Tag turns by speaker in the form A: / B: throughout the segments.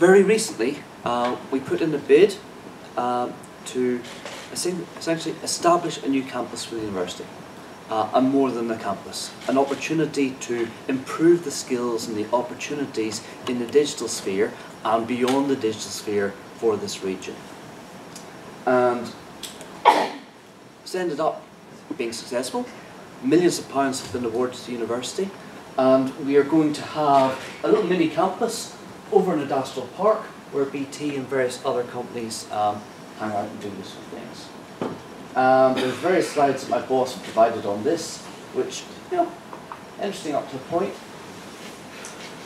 A: very recently, uh, we put in a bid uh, to essentially establish a new campus for the university. Uh, and more than a campus, an opportunity to improve the skills and the opportunities in the digital sphere and beyond the digital sphere for this region. And it's ended up being successful. Millions of pounds have been awarded to the university, and we are going to have a little mini campus over in Adastral Park where BT and various other companies um, hang out and do useful things. Um, there's various slides that my boss provided on this, which, you know, interesting up to a point.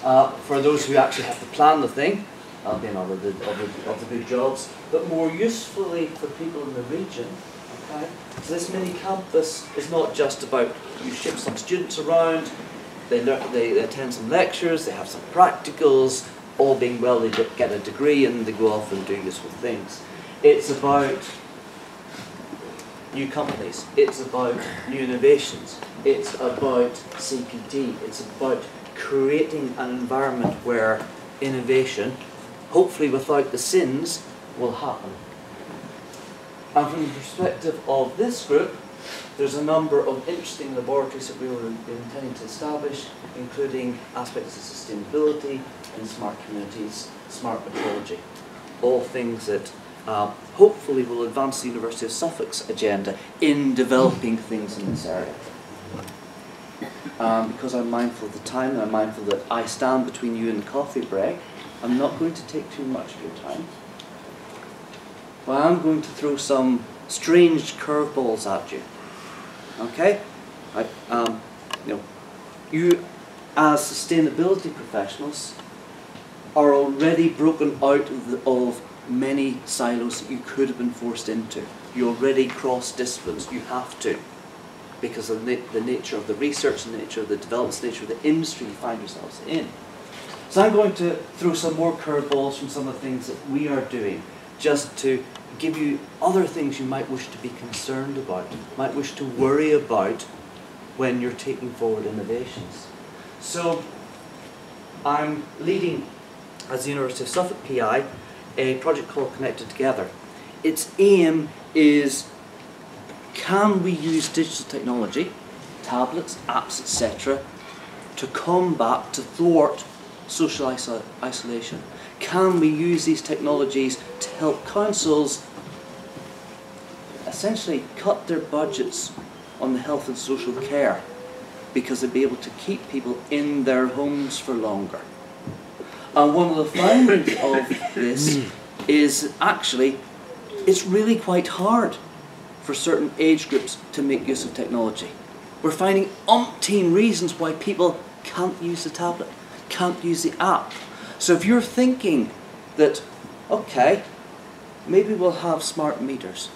A: Uh, for those who actually have to plan the thing, that'll be another of the, of the, of the big jobs. But more usefully for people in the region, okay, so this mini campus is not just about you ship some students around, they, learn, they, they attend some lectures, they have some practicals, all being well, they get a degree and they go off and do useful things. It's about new companies. It's about new innovations. It's about CPD. It's about creating an environment where innovation, hopefully without the sins, will happen. And from the perspective of this group, there's a number of interesting laboratories that we were intending to establish, including aspects of sustainability and smart communities, smart metrology, all things that uh, hopefully will advance the University of Suffolk's agenda in developing things in this area. Um, because I'm mindful of the time and I'm mindful that I stand between you and coffee break, I'm not going to take too much of your time. But I'm going to throw some strange curveballs at you. Okay? I, um, you know, you as sustainability professionals are already broken out of, the, of many silos that you could have been forced into. You already cross disciplines, you have to, because of the, the nature of the research, the nature of the development, the nature of the industry you find yourselves in. So I'm going to throw some more curveballs from some of the things that we are doing, just to give you other things you might wish to be concerned about, might wish to worry about when you're taking forward innovations. So I'm leading, as the University of Suffolk PI, a project called Connected Together. Its aim is can we use digital technology, tablets, apps, etc., to combat, to thwart social iso isolation? Can we use these technologies to help councils essentially cut their budgets on the health and social care because they'd be able to keep people in their homes for longer? And one of the findings of this is actually it's really quite hard for certain age groups to make use of technology. We're finding umpteen reasons why people can't use the tablet, can't use the app. So if you're thinking that, okay, maybe we'll have smart meters,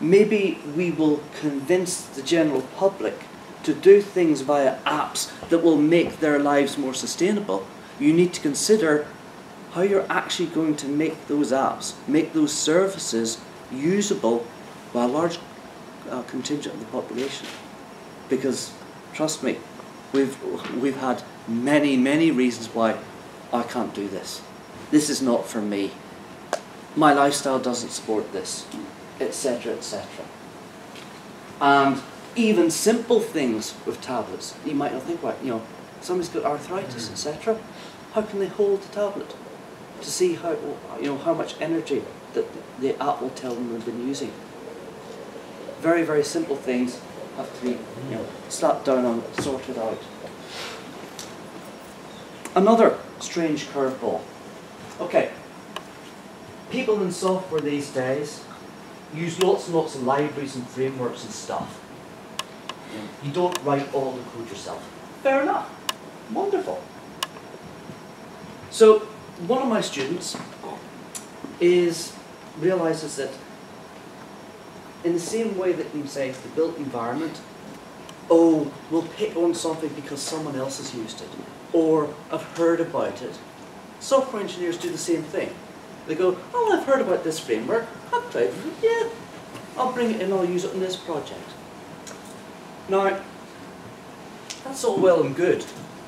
A: maybe we will convince the general public to do things via apps that will make their lives more sustainable, you need to consider how you're actually going to make those apps, make those services usable by a large uh, contingent of the population. Because, trust me, we've, we've had many, many reasons why I can't do this. This is not for me. My lifestyle doesn't support this, etc., etc. And even simple things with tablets, you might not think about, you know, somebody's got arthritis, etc. How can they hold the tablet? To see how, you know, how much energy that the app will tell them they've been using. Very, very simple things have to be, you know, slapped down on, sorted out. Another strange curveball. Okay, people in software these days use lots and lots of libraries and frameworks and stuff. You don't write all the code yourself. Fair enough. So one of my students is realizes that in the same way that you say the built environment, oh, we'll pick on something because someone else has used it, or I've heard about it. Software engineers do the same thing. They go, oh, I've heard about this framework, I've played it, yeah, I'll bring it in, I'll use it in this project. Now, that's all well and good,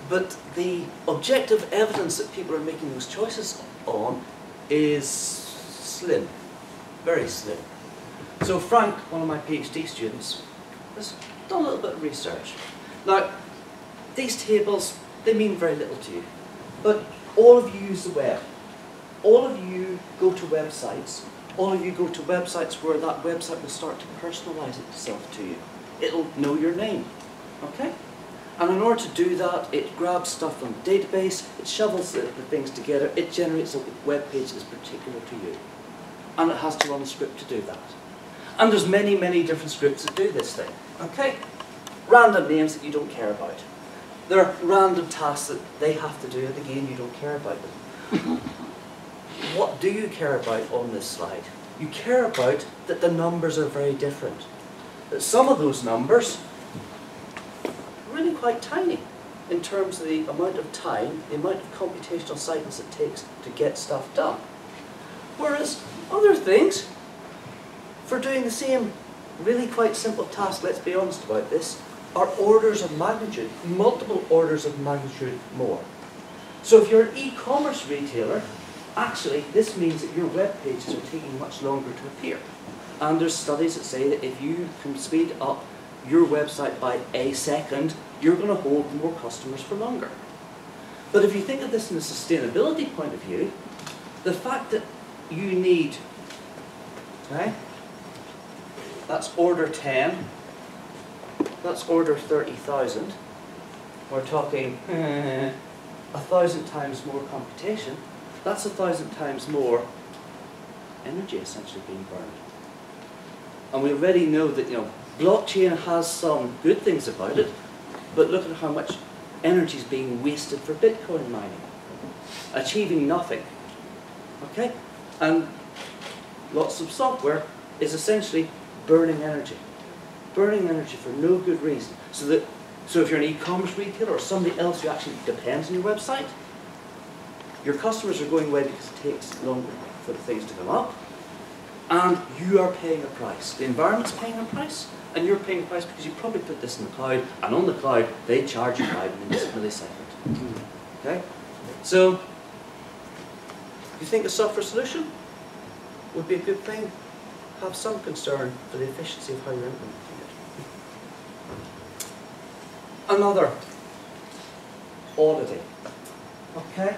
A: but the objective evidence that people are making those choices on is slim, very slim. So Frank, one of my PhD students, has done a little bit of research. Now, these tables, they mean very little to you, but all of you use the web. All of you go to websites. All of you go to websites where that website will start to personalize itself to you. It'll know your name, okay? And in order to do that, it grabs stuff from the database, it shovels the, the things together, it generates a web page that's particular to you. And it has to run a script to do that. And there's many, many different scripts that do this thing. Okay? Random names that you don't care about. There are random tasks that they have to do, and again, you don't care about them. what do you care about on this slide? You care about that the numbers are very different. That some of those numbers quite tiny in terms of the amount of time, the amount of computational cycles it takes to get stuff done. Whereas other things, for doing the same really quite simple task, let's be honest about this, are orders of magnitude, multiple orders of magnitude more. So if you're an e-commerce retailer, actually this means that your web pages are taking much longer to appear. And there's studies that say that if you can speed up your website by a second, you're going to hold more customers for longer. But if you think of this in a sustainability point of view, the fact that you need, okay, that's order 10, that's order 30,000, we're talking a thousand times more computation, that's a thousand times more energy essentially being burned. And we already know that, you know, blockchain has some good things about it, but look at how much energy is being wasted for Bitcoin mining, achieving nothing. Okay? And lots of software is essentially burning energy. Burning energy for no good reason. So that so if you're an e-commerce retailer or somebody else who actually depends on your website, your customers are going away because it takes longer for the things to come up, and you are paying a price. The environment's paying a price, and you're paying a price because you probably put this in the cloud, and on the cloud they charge you by millisecond. Okay? So, you think a software solution would be a good thing? Have some concern for the efficiency of how you're implementing it. Another auditing. Okay?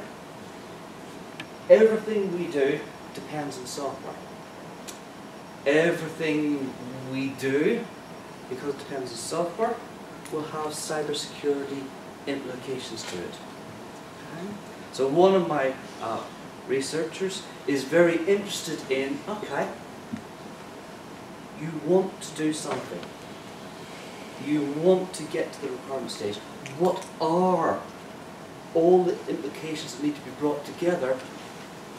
A: Everything we do depends on software. Everything we do, because it depends on software, will have cybersecurity implications to it. Okay? So one of my uh, researchers is very interested in, okay, you want to do something. You want to get to the requirement stage. What are all the implications that need to be brought together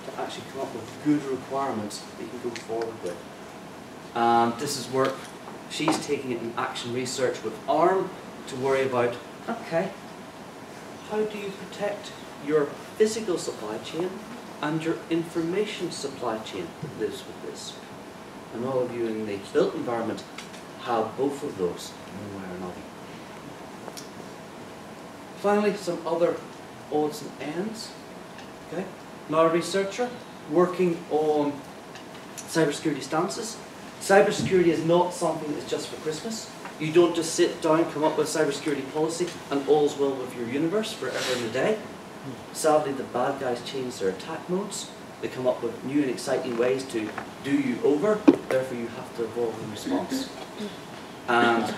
A: to actually come up with good requirements that you can go forward with. And this is work, she's taking it in action research with ARM to worry about, okay, how do you protect your physical supply chain and your information supply chain that lives with this? And all of you in the built environment have both of those one way or another. Finally, some other odds and ends. Okay? Not a researcher working on cybersecurity stances. Cybersecurity is not something that's just for Christmas. You don't just sit down, come up with cybersecurity policy, and all's well with your universe forever and a day. Sadly, the bad guys change their attack modes. They come up with new and exciting ways to do you over. Therefore, you have to evolve in response. And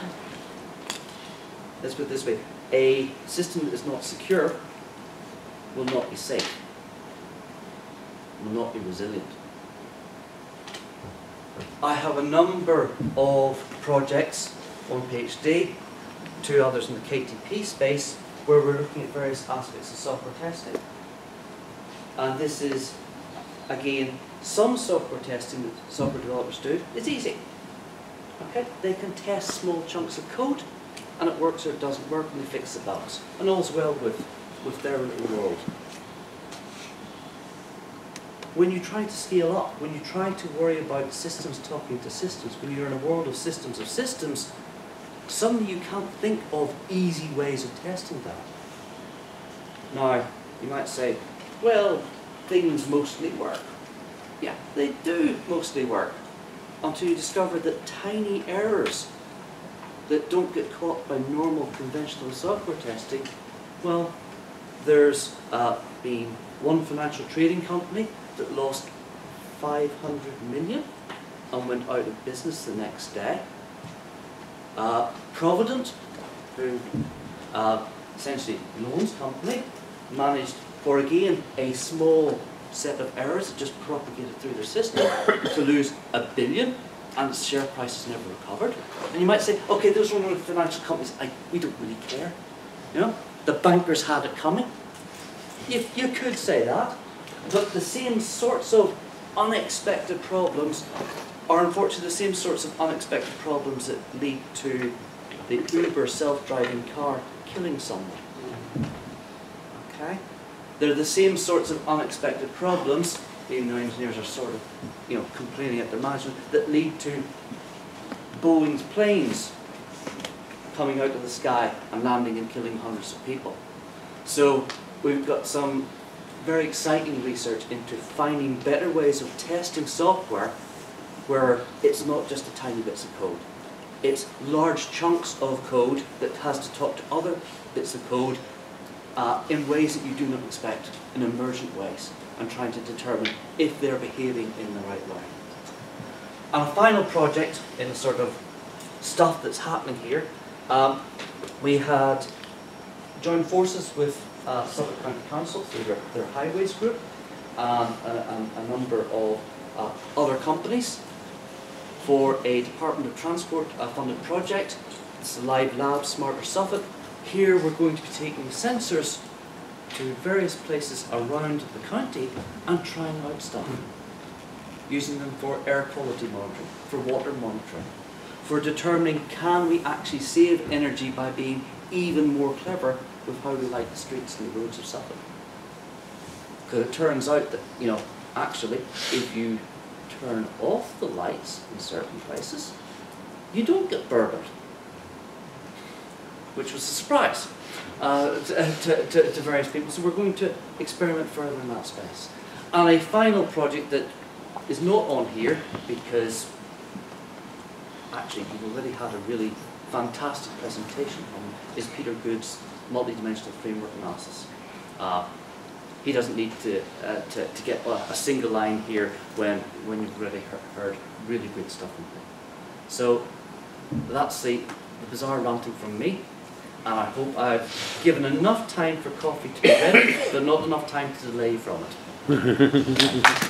A: let's put it this way: a system that is not secure will not be safe will not be resilient. I have a number of projects, one PhD, two others in the KTP space, where we're looking at various aspects of software testing. And this is, again, some software testing that software developers do is easy. Okay, they can test small chunks of code, and it works or it doesn't work, and they fix the bugs. And all's well with, with their little world when you try to scale up, when you try to worry about systems talking to systems, when you're in a world of systems of systems, suddenly you can't think of easy ways of testing that. Now, you might say, well, things mostly work. Yeah, they do mostly work until you discover that tiny errors that don't get caught by normal conventional software testing, well, there's uh, been one financial trading company that lost 500 million and went out of business the next day. Uh, Provident, who uh, essentially loans company, managed for again a small set of errors that just propagated through their system to lose a billion and its share price has never recovered. And you might say, okay, those are one of the financial companies, I, we don't really care. You know, the bankers had it coming. You, you could say that, but the same sorts of unexpected problems are unfortunately the same sorts of unexpected problems that lead to the Uber self-driving car killing someone. Okay? They're the same sorts of unexpected problems, even though engineers are sort of, you know, complaining at their management, that lead to Boeing's planes coming out of the sky and landing and killing hundreds of people. So we've got some very exciting research into finding better ways of testing software where it's not just a tiny bits of code. It's large chunks of code that has to talk to other bits of code uh, in ways that you do not expect, in emergent ways, and trying to determine if they're behaving in the right way. And a final project in the sort of stuff that's happening here, um, we had joined forces with uh, Suffolk County Council through their, their highways group um, and, a number of uh, other companies for a Department of Transport funded project. It's the Live Lab Smarter Suffolk. Here we're going to be taking sensors to various places around the county and trying out stuff. Using them for air quality monitoring, for water monitoring, for determining can we actually save energy by being even more clever with how we light the streets and the roads of Suffolk. Because it turns out that, you know, actually, if you turn off the lights in certain places, you don't get burgled. Which was a surprise uh, to, to, to, various people. So we're going to experiment further in that space. And a final project that is not on here because actually we've already had a really fantastic presentation on is Peter Good's multidimensional framework analysis. Uh, he doesn't need to, uh, to, to, get a, a, single line here when, when you've already heard really great stuff. So that's the, the bizarre ranting from me. And I hope I've given enough time for coffee to be ready, but not enough time to delay from it.